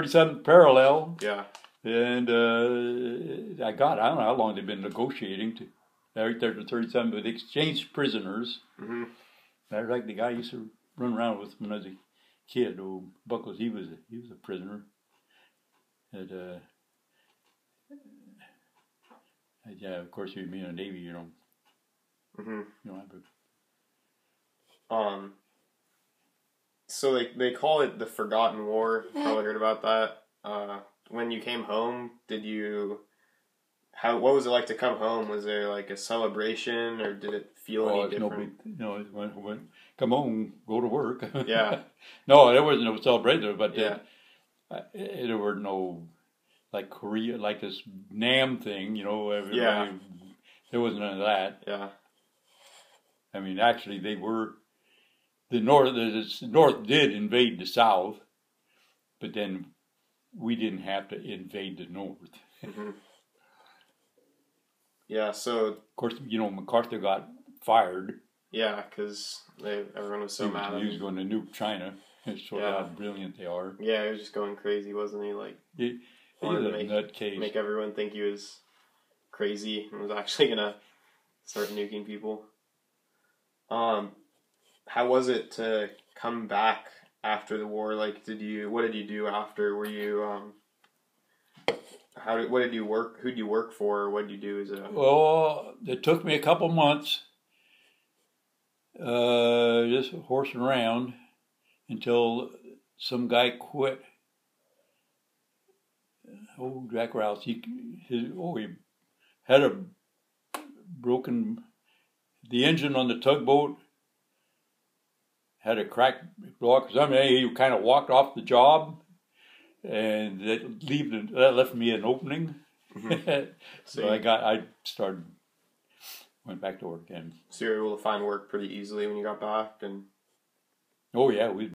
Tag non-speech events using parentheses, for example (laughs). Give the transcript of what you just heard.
37th parallel, Yeah. and uh, I got I don't know how long they've been negotiating to right there to 37th, but they exchanged prisoners. hmm Matter of fact, the guy I used to run around with when I was a kid, old Buckles, he was a, he was a prisoner. And uh, and yeah, of course, you in the Navy, you don't hmm you have to. Um. So they they call it the Forgotten War. Probably heard about that. Uh, when you came home, did you? How what was it like to come home? Was there like a celebration, or did it feel Oh, any it's no different? big, you know, it went, went, come home, go to work. (laughs) Yeah. no, there wasn't no celebration, but Yeah. uh, there were no like Korea, like this Nam thing, you know. Everybody, Yeah. There wasn't none of that. Yeah. I mean, actually, they were the north. The north did invade the south, but then we didn't have to invade the north. hmm Yeah. So Of course, you know MacArthur got fired. yeah, because everyone was so he, was, mad. At he was going to nuke China. It showed Yeah. how brilliant they are. Yeah, he was just going crazy, wasn't he? Like He, to a make- nutcase. make everyone think he was crazy and was actually gonna start nuking people. Um, how was it to come back after the war? Like, did you what did you do after? Were you um, how did what did you work? Who did you work for? What did you do as a Well, it took me a couple months, uh, just horsing around until some guy quit. Oh, Jack Rouse, he, his, oh, he had a broken, the engine on the tugboat had a cracked block. Something he kind of walked off the job, and that leave that left me an opening. Mm-hmm. (laughs) so I got I started went back to work and so you were able to find work pretty easily when you got back and oh yeah we